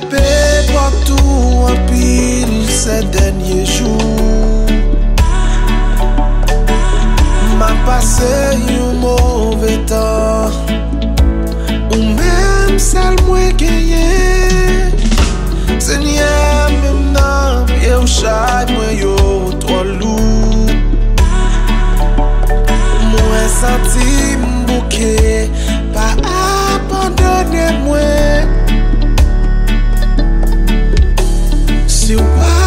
saper, toi tout un why?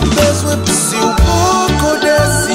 cabeça, se o pouco desse